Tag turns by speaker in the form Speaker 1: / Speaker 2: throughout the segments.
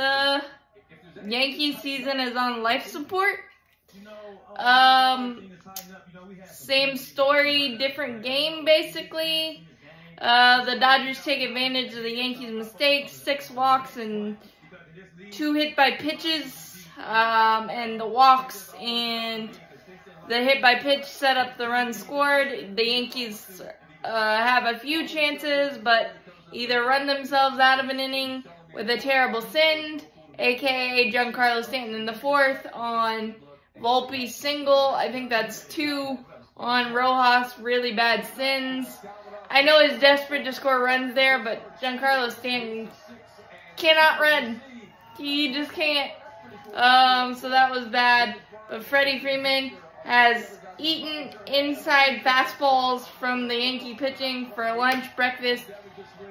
Speaker 1: the Yankee season is on life support. Um, same story, different game, basically. Uh, the Dodgers take advantage of the Yankees' mistakes, six walks and two hit by pitches, um, and the walks and the hit by pitch set up the run scored. The Yankees uh, have a few chances, but either run themselves out of an inning with a terrible send, aka Giancarlo Stanton in the fourth on Volpe single. I think that's two on Rojas, really bad sins. I know he's desperate to score runs there, but Giancarlo Stanton cannot run. He just can't. Um, so that was bad. But Freddie Freeman has eaten inside fastballs from the Yankee pitching for lunch, breakfast,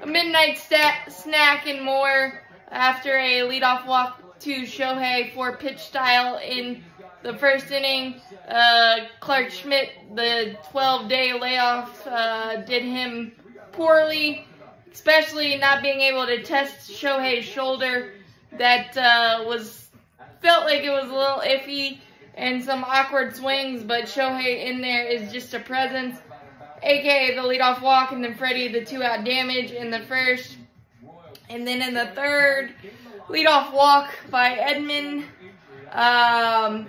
Speaker 1: a midnight snack, and more after a leadoff walk to Shohei for pitch style in the first inning. Uh, Clarke Schmidt, the 12-day layoff, uh, did him poorly, especially not being able to test Shohei's shoulder. That uh, was felt like it was a little iffy and some awkward swings, but Shohei in there is just a presence, aka the leadoff walk, and then Freddie the two-out damage in the first. And then in the third, leadoff walk by Edman. Um,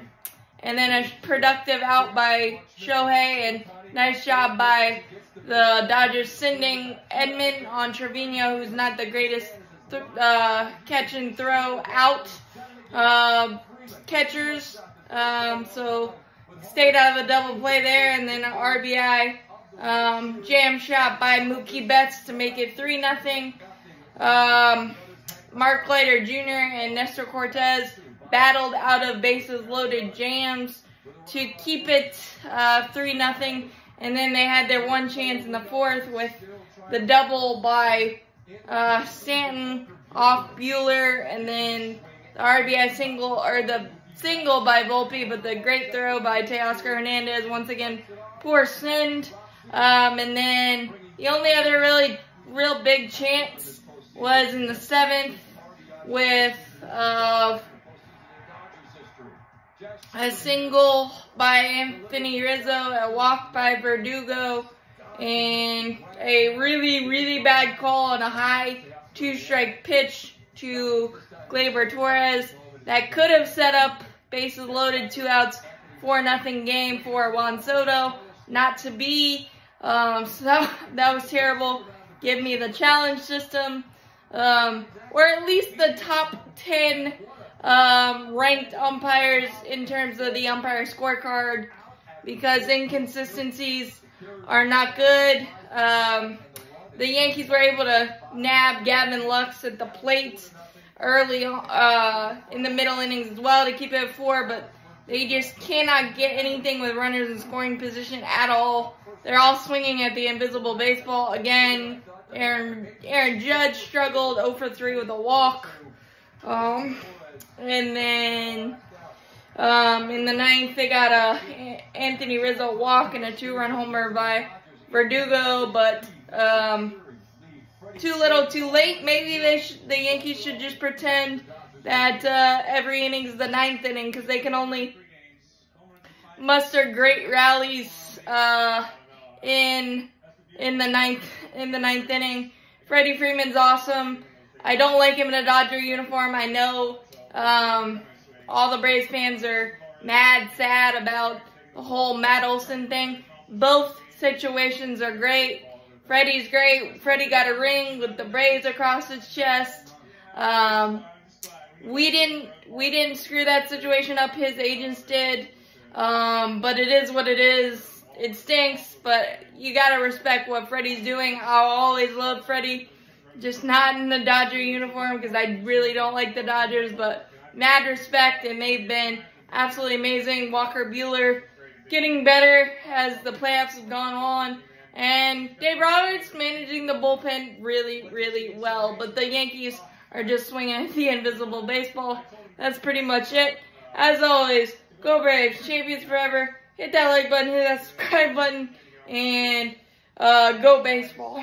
Speaker 1: and then a productive out by Shohei, and nice job by the Dodgers sending Edman on Trevino, who's not the greatest th uh, catch and throw out uh, catchers. Um, so stayed out of the double play there, and then an RBI um, jam shot by Mookie Betts to make it 3 0. Um, Mark Leiter Jr. and Nestor Cortes battled out of bases loaded jams to keep it uh, 3 0. And then they had their one chance in the fourth with the double by uh, Stanton off Buehler, and then the RBI single, or the single by Volpe, but the great throw by Teoscar Hernandez. Once again, poor send. Um, and then the only other really, real big chance was in the seventh with uh, a single by Anthony Rizzo, a walk by Verdugo, and a really, really bad call on a high two-strike pitch to Gleyber Torres that could have set up bases loaded, two outs, four nothing game for Juan Soto. Not to be. Um, so that, that was terrible. Give me the challenge system, um, or at least the top 10 um, ranked umpires in terms of the umpire scorecard because inconsistencies are not good. Um, the Yankees were able to nab Gavin Lux at the plate early uh, in the middle innings as well to keep it at four, but they just cannot get anything with runners in scoring position at all. They're all swinging at the invisible baseball. Again, Aaron, Aaron Judge struggled 0 for 3 with a walk. Um, and then um, in the ninth, they got a Anthony Rizzo walk and a two-run homer by Verdugo, but um, too little, too late. Maybe they the Yankees should just pretend that uh, every inning is the ninth inning because they can only muster great rallies uh, in in the ninth in the ninth inning. Freddie Freeman's awesome. I don't like him in a Dodger uniform. I know um, all the Braves fans are mad, sad about the whole Matt Olson thing. Both situations are great. Freddie's great. Freddie got a ring with the Braves across his chest. Um, we didn't we didn't screw that situation up. His agents did. Um, but it is what it is. It stinks, but you gotta respect what Freddie's doing. I'll always love Freddie just not in the Dodger uniform because I really don't like the Dodgers, but mad respect, and they've been absolutely amazing. Walker Buehler getting better as the playoffs have gone on. And Dave Roberts managing the bullpen really, really well. But the Yankees are just swinging the invisible baseball. That's pretty much it. As always, go Braves, champions forever. Hit that like button, hit that subscribe button, and uh, go baseball.